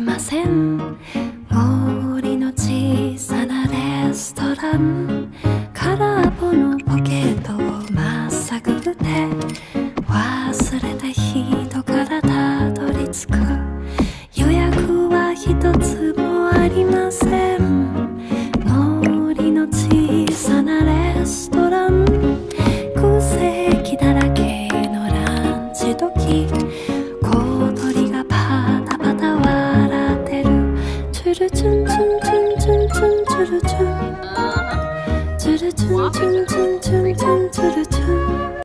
ません。森の小さなレストラン。空っぽのポケットをまっさぐって。忘れた人からたどり着く。予約は一つもありません。森の小さなレストラン。空席だらけのランチ時。Uh-huh. Wow.